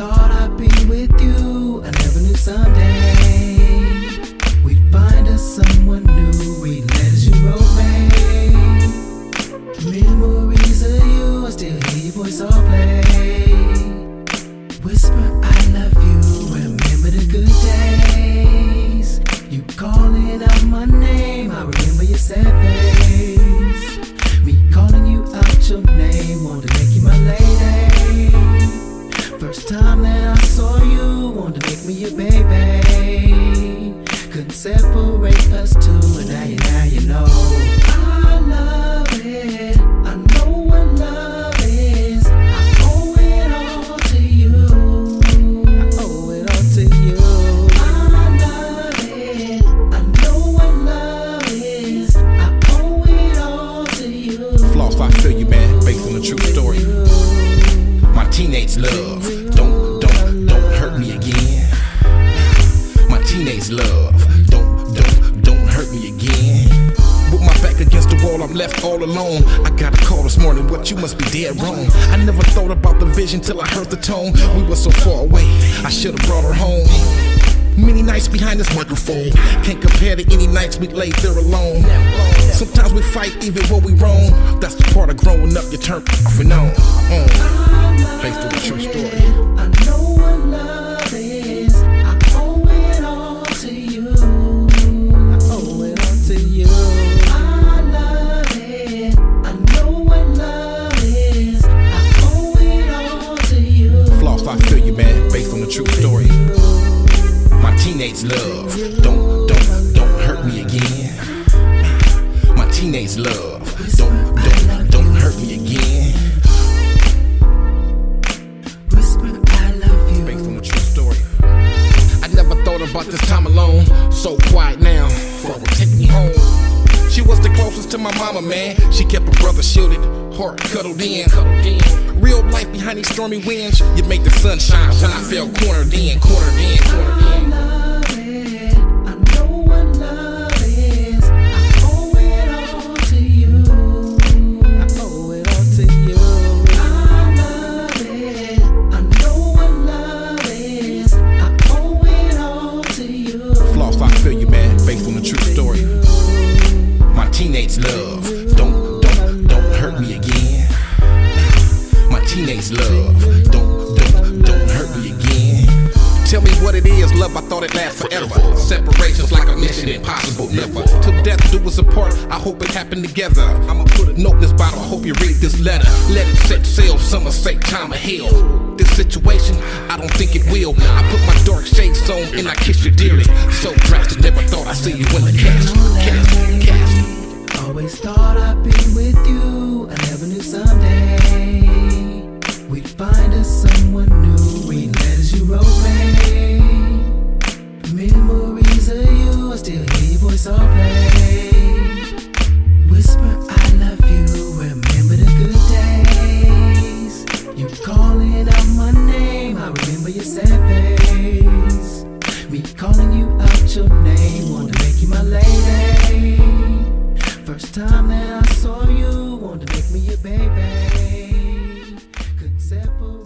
thought I'd be with you. I never knew someday we'd find us someone new. We'd let you romance. Memories of you, I still hear your voice softly. Whisper, separate us two, and now you, now you know. I love it. I know what love is. I owe it all to you. I owe it all to you. I love it. I know what love is. I owe it all to you. Floss, I you, man, based on a true story. My teenage love, don't, don't, don't hurt me again. My teenage love, I'm left all alone. I got a call this morning, what you must be dead wrong. I never thought about the vision till I heard the tone. We were so far away, I should've brought her home. Many nights behind this microphone can't compare to any nights we laid there alone. Sometimes we fight even when we wrong. That's the part of growing up you turn off and on. So quiet now, Father, take me home. She was the closest to my mama, man. She kept her brother shielded, heart cuddled in. Real life behind these stormy winds. You make the sun shine when I feel cornered in, cornered in, cornered in. Teenage love, don't, don't, don't hurt me again. My teenage love, don't, don't, don't hurt me again. Tell me what it is, love, I thought it lasts forever. Separations like a mission impossible, never. Till death do us apart, I hope it happened together. I'ma put a note in this bottle, I hope you read this letter. Let it set sail, will say time of hell. This situation, I don't think it will. I put my dark shades on and I kiss you dearly. So drastic, never thought I'd see you in the cast. Cast, cast. Always thought I'd be with you. I never knew someday we'd find us someone new. We let as you romance. Memories of you, I still hear your voice softly. Whisper, I love you. Remember the good days. You calling out my name, I remember your sad face. First time that I saw you, wanted to make me your baby. Couldn't separate.